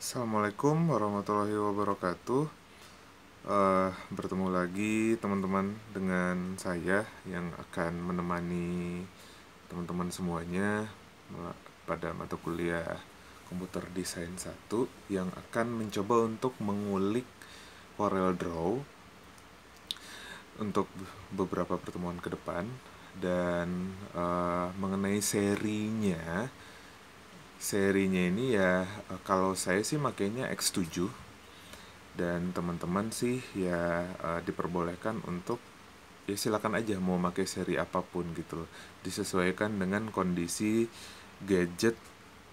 Assalamualaikum warahmatullahi wabarakatuh. Eh, bertemu lagi teman-teman dengan saya yang akan menemani teman-teman semuanya pada mata kuliah Komputer Desain 1 yang akan mencoba untuk mengulik Corel Draw untuk beberapa pertemuan ke depan dan eh, mengenai serinya serinya ini ya eh, kalau saya sih makainya X7 dan teman-teman sih ya eh, diperbolehkan untuk ya silakan aja mau pakai seri apa pun gitu disesuaikan dengan kondisi gadget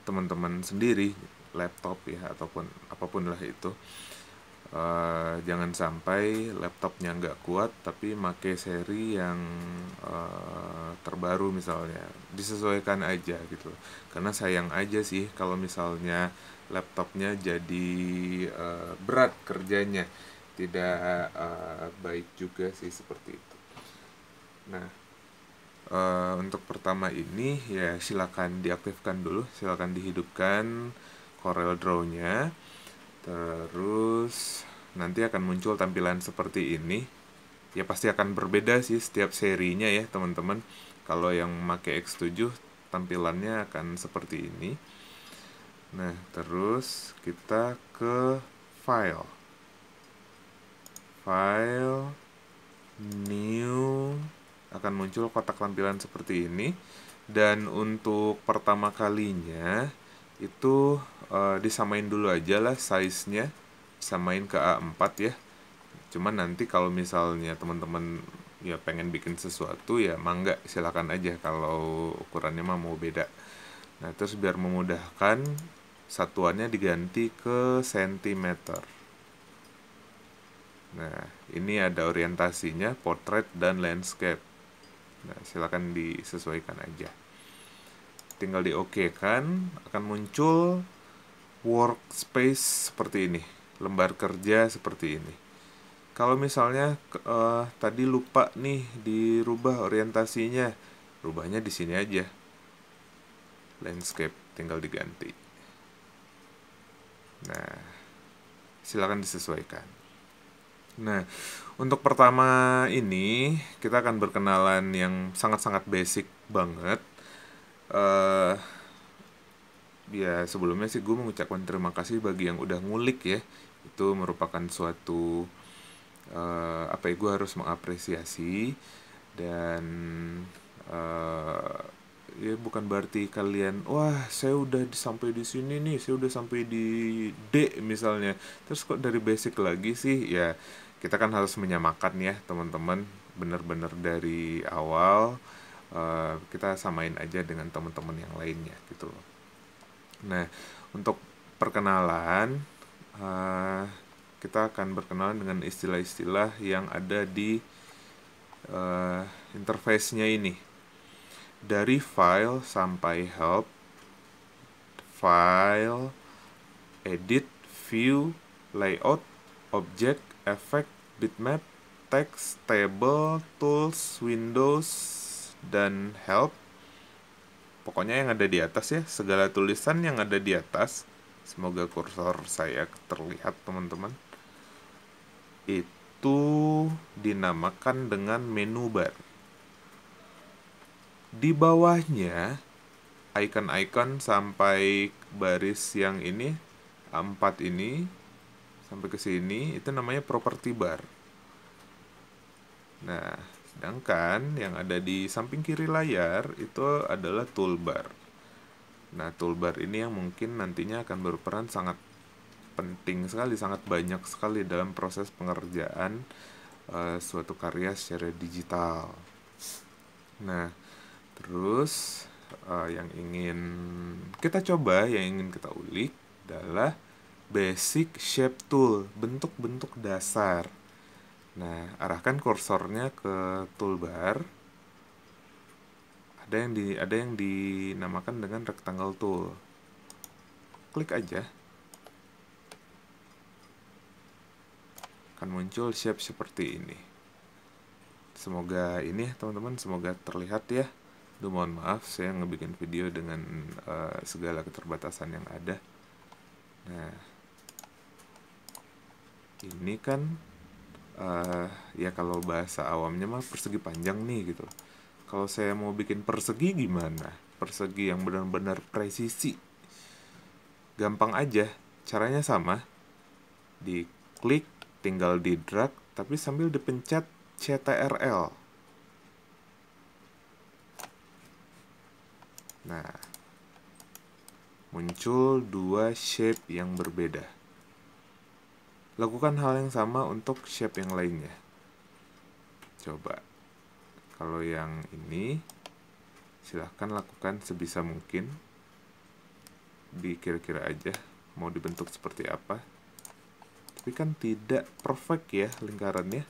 teman-teman sendiri laptop ya ataupun apa pun lah itu Eh, jangan sampai laptopnya nggak kuat tapi make seri yang eh, terbaru misalnya disesuaikan aja gitu. Karena sayang aja sih kalau misalnya laptopnya jadi eh, berat kerjanya. Tidak eh, baik juga sih seperti itu. Nah eh, untuk pertama ini ya silakan diaktifkan dulu silakan dihidupkan Corel Draw-nya Terus nanti akan muncul tampilan seperti ini. Ya pasti akan berbeda sih setiap serinya ya teman-teman. Kalau yang pakai X7 tampilannya akan seperti ini. Nah, terus kita ke file. File new akan muncul kotak tampilan seperti ini dan untuk pertama kalinya itu uh, disamain dulu aja lah size-nya. Samain ke A4 ya. Cuman nanti kalau misalnya teman-teman ya pengen bikin sesuatu ya mangga silakan aja kalau ukurannya mah mau beda. Nah terus biar memudahkan satuannya diganti ke sentimeter. Nah ini ada orientasinya portrait dan landscape. Nah silakan disesuaikan aja tinggal di OK kan akan muncul workspace seperti ini lembar kerja seperti ini. Kalau misalnya uh, tadi lupa nih dirubah orientasinya rubahnya di sini aja. Landscape tinggal diganti. Nah silakan disesuaikan. Nah untuk pertama ini kita akan berkenalan yang sangat-sangat basic banget uh, ya sebelumnya sih gue mengucapkan terima kasih bagi yang udah ngulik ya. Itu merupakan suatu uh, apa ya gue harus mengapresiasi. Dan uh, ya bukan berarti kalian wah saya udah sampai di sini nih saya udah sampai di D misalnya. Terus kok dari basic lagi sih ya kita kan harus menyamakan ya teman-teman. Benar-benar dari awal uh, kita samain aja dengan teman-teman yang lainnya gitu loh. Nah untuk perkenalan uh, kita akan berkenalan dengan istilah-istilah yang ada di uh, interface-nya ini dari file sampai help file edit view layout object effect bitmap text table tools windows dan help pokoknya yang ada di atas ya segala tulisan yang ada di atas semoga kursor saya terlihat teman-teman itu dinamakan dengan menu bar. Di bawahnya icon-icon sampai baris yang ini A4 ini sampai ke sini itu namanya property bar. Nah Sedangkan yang ada di samping kiri layar itu adalah toolbar. Nah, toolbar ini yang mungkin nantinya akan berperan sangat penting sekali, sangat banyak sekali dalam proses pengerjaan uh, suatu karya secara digital. Nah, terus uh, yang ingin kita coba, yang ingin kita ulik adalah basic shape tool, bentuk-bentuk dasar. Nah, arahkan kursornya ke toolbar. Ada yang di ada yang dinamakan dengan rectangle tool. Klik aja. Akan muncul shape seperti ini. Semoga ini teman-teman, semoga terlihat ya. Duh mohon maaf saya ngebikin video dengan uh, segala keterbatasan yang ada. Nah, ini kan uh, ya kalau bahasa awamnya mah persegi panjang nih gitu. Kalau saya mau bikin persegi gimana? Persegi yang benar-benar presisi. Gampang aja. Caranya sama. Diklik tinggal di drag tapi sambil dipencet CTRL nah muncul dua shape yang berbeda lakukan hal yang sama untuk shape yang lainnya. Coba. Kalau yang ini silahkan lakukan sebisa mungkin. Dikira-kira aja mau dibentuk seperti apa. Tapi kan tidak perfect ya lingkarannya.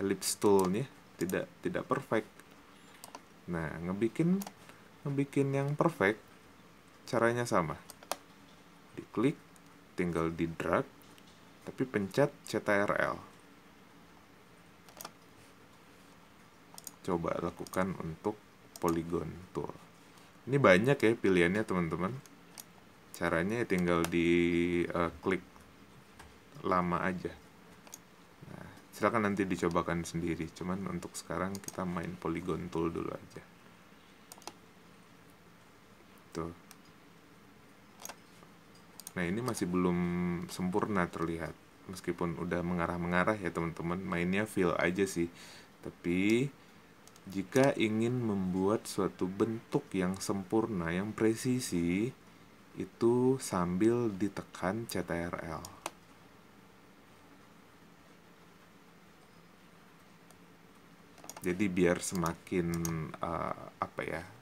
Ellipse toolnya tidak tidak perfect. Nah ngebikin ngebikin yang perfect caranya sama. Diklik tinggal di drag tapi pencet CTRL coba lakukan untuk polygon tool. Ini banyak ya pilihannya teman-teman. Caranya ya tinggal di uh, klik lama aja. Nah, silakan nanti dicobakan sendiri. Cuman untuk sekarang kita main polygon tool dulu aja. Tuh nah ini masih belum sempurna terlihat meskipun udah mengarah-mengarah ya teman-teman mainnya feel aja sih tapi jika ingin membuat suatu bentuk yang sempurna yang presisi itu sambil ditekan CTRL. Jadi biar semakin uh, apa ya?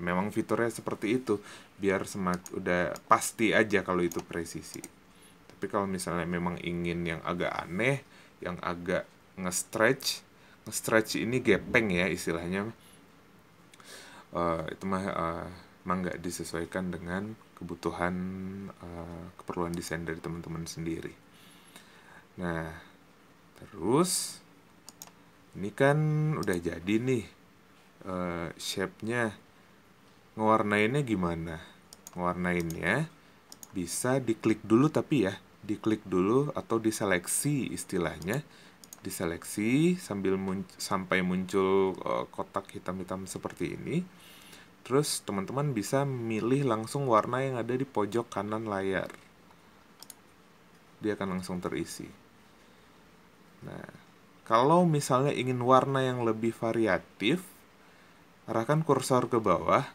Memang fiturnya seperti itu, biar semakin udah pasti aja kalau itu presisi. Tapi kalau misalnya memang ingin yang agak aneh, yang agak nge-stretch, nge-stretch ini gepeng ya istilahnya. Uh, itu mah uh, nggak disesuaikan dengan kebutuhan uh, keperluan desain dari teman-teman sendiri. Nah, terus ini kan udah jadi nih uh, shape-nya. Ngewarnainnya gimana? Ngewarnainnya bisa diklik dulu tapi ya, diklik dulu atau diseleksi istilahnya. Diseleksi sambil mun sampai muncul uh, kotak hitam-hitam seperti ini Terus teman-teman bisa milih langsung warna yang ada di pojok kanan layar. Dia akan langsung terisi. Nah, kalau misalnya ingin warna yang lebih variatif, arahkan kursor ke bawah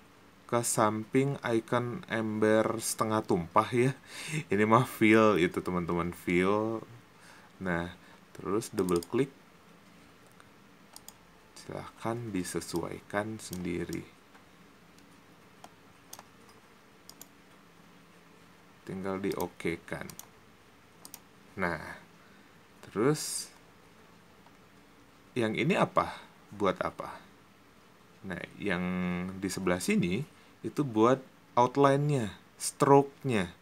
ke samping icon ember setengah tumpah ya. Ini mah fill itu teman-teman fill. Nah, terus double klik. Silahkan disesuaikan sendiri. tinggal di oke kan nah terus yang ini apa buat apa nah yang di sebelah sini itu buat outline-nya stroke-nya.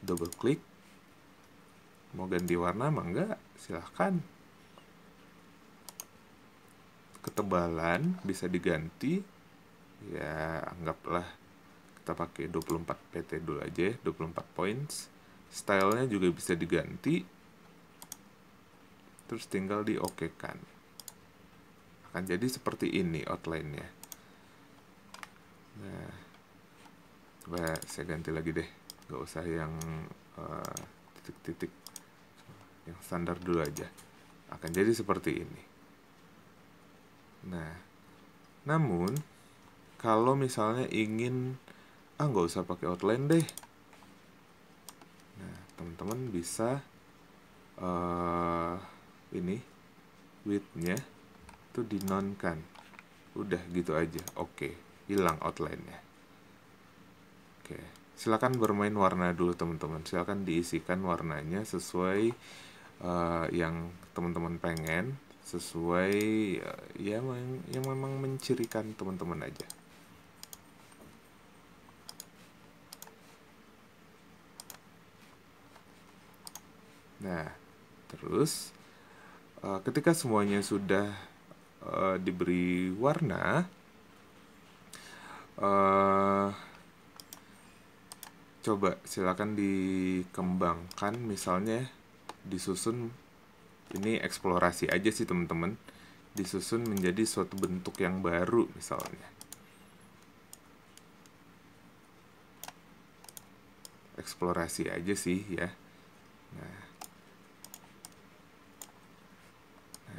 Double klik mau ganti warna mah enggak silahkan. Ketebalan bisa diganti. Ya anggaplah kita pakai 24 PT dulu aja 24 points. Stylenya juga bisa diganti. Terus tinggal di oke kan akan jadi seperti ini outline-nya nah coba saya ganti lagi deh. Gak usah yang eh, titik-titik. Uh, yang standar dulu aja. Akan jadi seperti ini. Nah namun kalau misalnya ingin ah nggak usah pakai outline deh. Nah teman-teman bisa uh, ini widthnya itu dinonkan udah gitu aja. Oke hilang outline-nya. Oke silakan bermain warna dulu teman-teman. Silakan diisikan warnanya sesuai uh, yang teman-teman pengen sesuai uh, ya yang memang mencirikan teman-teman aja. Nah, terus uh, ketika semuanya sudah uh, diberi warna, uh, coba silakan dikembangkan. Misalnya disusun ini eksplorasi aja sih teman-teman disusun menjadi suatu bentuk yang baru misalnya. Eksplorasi aja sih ya. Nah.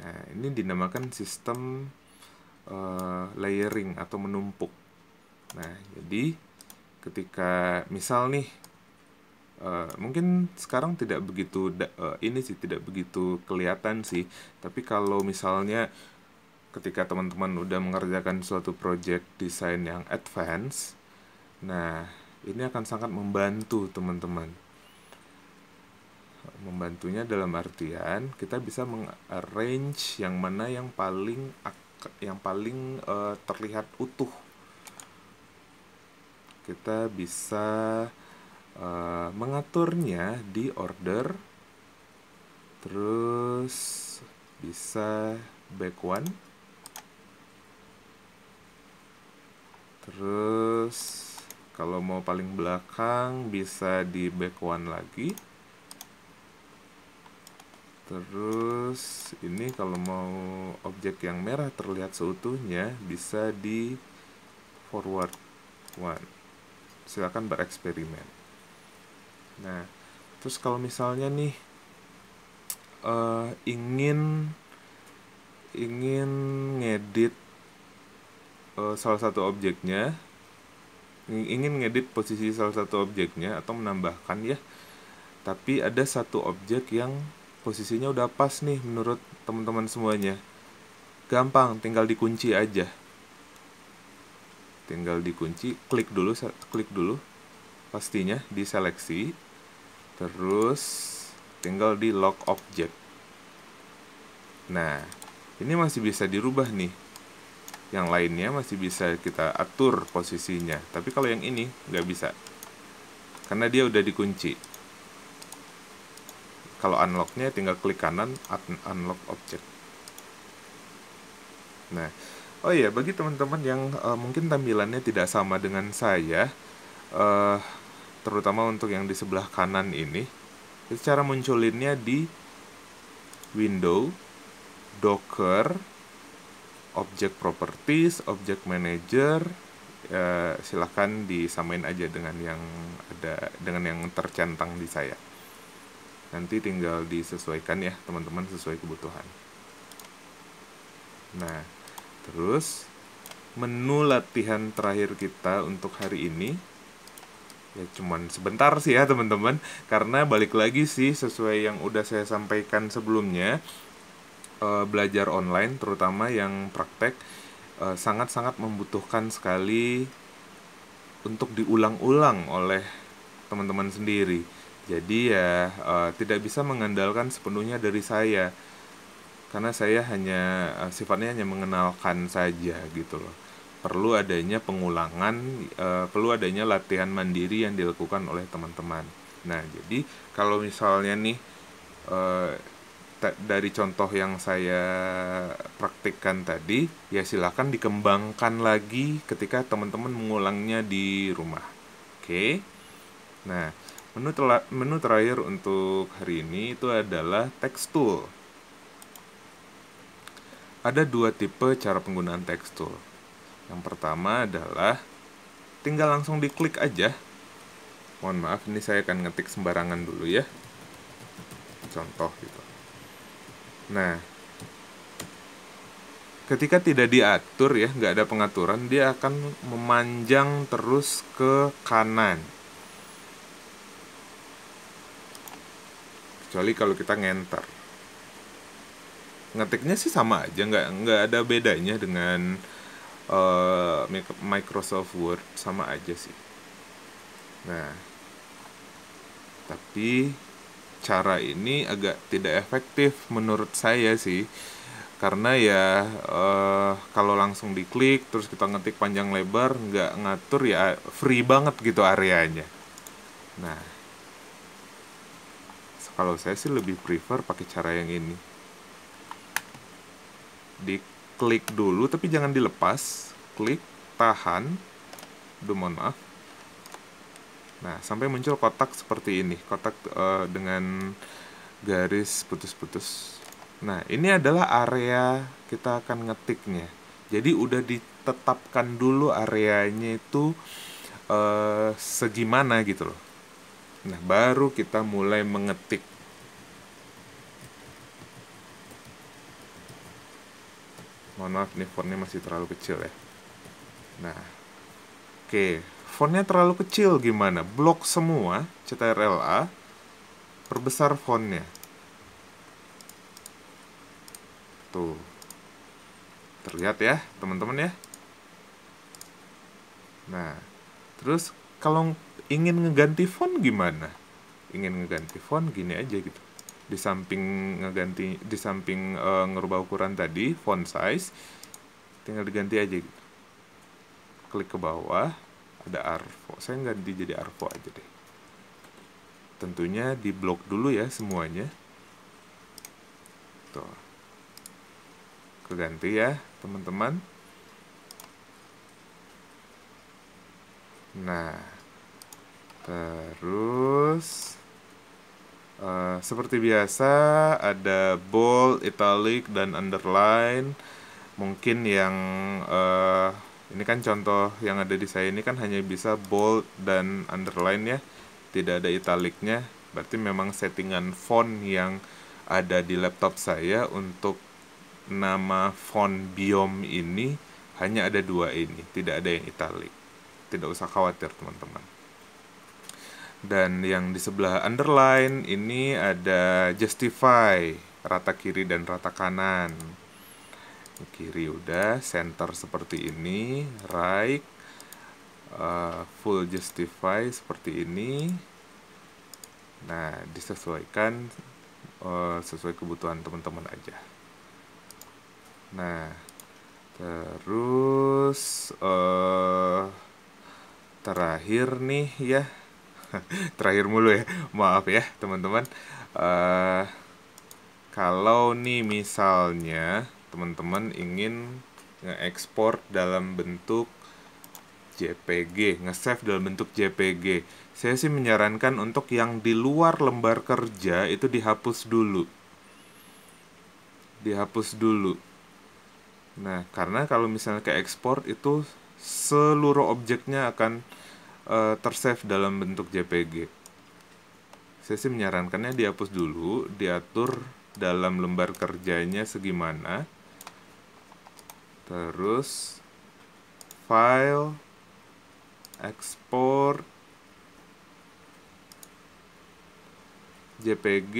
Nah ini dinamakan sistem uh, layering atau menumpuk nah jadi ketika misal nih uh, mungkin sekarang tidak begitu uh, ini sih tidak begitu kelihatan sih. Tapi kalau misalnya ketika teman-teman udah mengerjakan suatu project desain yang advance nah ini akan sangat membantu teman-teman. Membantunya dalam artian kita bisa mengarrange yang mana yang paling yang paling uh, terlihat utuh kita bisa uh, mengaturnya di order. Terus bisa back one. Terus kalau mau paling belakang bisa di back one lagi. Terus ini kalau mau objek yang merah terlihat seutuhnya bisa di forward one silakan bereksperimen. Nah terus kalau misalnya nih uh, ingin ingin ngedit uh, salah satu objeknya ingin ngedit posisi salah satu objeknya atau menambahkan ya tapi ada satu objek yang posisinya udah pas nih menurut teman-teman semuanya. Gampang tinggal dikunci aja tinggal dikunci klik dulu klik dulu pastinya diseleksi. Terus tinggal di lock object. Nah ini masih bisa dirubah nih. Yang lainnya masih bisa kita atur posisinya. Tapi kalau yang ini nggak bisa. Karena dia udah dikunci. Kalau unlocknya tinggal klik kanan unlock object. Nah oh iya bagi teman-teman yang uh, mungkin tampilannya tidak sama dengan saya uh, terutama untuk yang di sebelah kanan ini cara munculinnya di window docker object properties, object manager, ya, silahkan disamain aja dengan yang ada dengan yang tercentang di saya. Nanti tinggal disesuaikan ya teman-teman sesuai kebutuhan. Nah, terus menu latihan terakhir kita untuk hari ini ya cuman sebentar sih ya teman-teman karena balik lagi sih sesuai yang udah saya sampaikan sebelumnya uh, belajar online terutama yang praktek eh, sangat-sangat uh, membutuhkan sekali untuk diulang-ulang oleh teman-teman sendiri. Jadi ya uh, tidak bisa mengandalkan sepenuhnya dari saya karena saya hanya uh, sifatnya hanya mengenalkan saja gitu loh. Perlu adanya pengulangan, uh, perlu adanya latihan mandiri yang dilakukan oleh teman-teman. Nah, jadi kalau misalnya nih uh, dari contoh yang saya praktikkan tadi, ya silakan dikembangkan lagi ketika teman-teman mengulangnya di rumah. Oke. Nah, menu menu terakhir untuk hari ini itu adalah text tool. Ada dua tipe cara penggunaan tool. Yang pertama adalah tinggal langsung diklik aja. Mohon maaf, ini saya akan ngetik sembarangan dulu ya. Contoh gitu. Nah, ketika tidak diatur ya, nggak ada pengaturan, dia akan memanjang terus ke kanan. Kecuali kalau kita ngenter. Ngetiknya sih sama aja, nggak nggak ada bedanya dengan uh, Microsoft Word sama aja sih. Nah, tapi cara ini agak tidak efektif menurut saya sih. Karena ya uh, kalau langsung diklik terus kita ngetik panjang lebar nggak ngatur ya free banget gitu areanya. Nah kalau saya sih lebih prefer pakai cara yang ini diklik dulu tapi jangan dilepas klik tahan Duh mohon maaf Nah, sampai muncul kotak seperti ini, kotak uh, dengan garis putus-putus. Nah, ini adalah area kita akan ngetiknya. Jadi udah ditetapkan dulu areanya itu eh, segimana gitu loh. Nah, baru kita mulai mengetik. Mohon maaf nih fontnya masih terlalu kecil ya. Nah, oke, fontnya terlalu kecil gimana? Blok semua, CTRL-A, perbesar fontnya. Tuh. Terlihat ya, teman-teman ya. Nah, terus kalau ingin ngeganti font gimana? Ingin ngeganti font gini aja gitu. Di samping ngeganti di samping uh, ngerubah ukuran tadi, font size tinggal diganti aja. Klik ke bawah, ada Arvo. Saya ganti jadi Arvo aja deh. Tentunya di blok dulu ya semuanya. Tuh. Keganti ya, teman-teman. Nah, terus uh, seperti biasa ada bold, italic, dan underline. Mungkin yang uh, ini kan contoh yang ada di saya ini kan hanya bisa bold dan underline ya, tidak ada italicnya. Berarti memang settingan font yang ada di laptop saya untuk nama font biom ini hanya ada dua ini, tidak ada yang italic. Tidak usah khawatir teman-teman. Dan yang di sebelah underline ini ada justify, rata kiri dan rata kanan. Kiri udah, center seperti ini, right, uh, full justify seperti ini. Nah, disesuaikan uh, sesuai kebutuhan teman-teman aja. Nah, terus uh, terakhir nih ya, terakhir mulu ya, maaf ya teman-teman. Uh, kalau nih misalnya teman-teman ingin nge-export dalam bentuk JPG, nge-save dalam bentuk JPG. Saya sih menyarankan untuk yang di luar lembar kerja itu dihapus dulu. Dihapus dulu Nah, karena kalau misalnya ke ekspor itu seluruh objeknya akan uh, tersave dalam bentuk JPG. Saya sih menyarankannya dihapus dulu, diatur dalam lembar kerjanya segimana. Terus file export JPG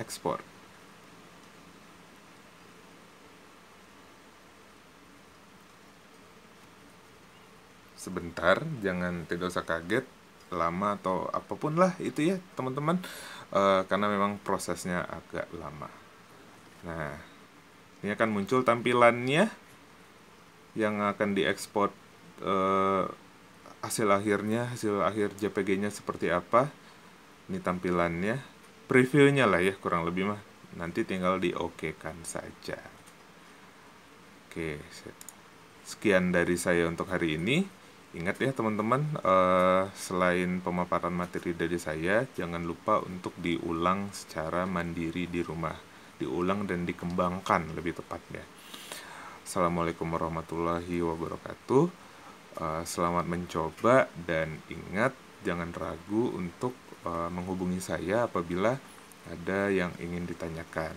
export sebentar jangan tidak usah kaget lama atau apa pun lah itu ya teman-teman. Uh, karena memang prosesnya agak lama. Nah ini akan muncul tampilannya yang akan diekspor uh, hasil akhirnya hasil akhir JPG-nya seperti apa. Ini tampilannya. Previewnya lah ya kurang lebih mah. Nanti tinggal di oke kan saja. Oke sekian dari saya untuk hari ini Ingat ya teman-teman, uh, selain pemaparan materi dari saya, jangan lupa untuk diulang secara mandiri di rumah. Diulang dan dikembangkan lebih tepatnya. Assalamualaikum warahmatullahi wabarakatuh. Uh, selamat mencoba dan ingat jangan ragu untuk uh, menghubungi saya apabila ada yang ingin ditanyakan.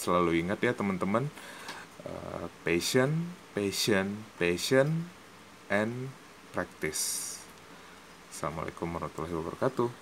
Selalu ingat ya teman-teman, uh, passion, passion, passion, and practice. Assalamualaikum warahmatullahi wabarakatuh.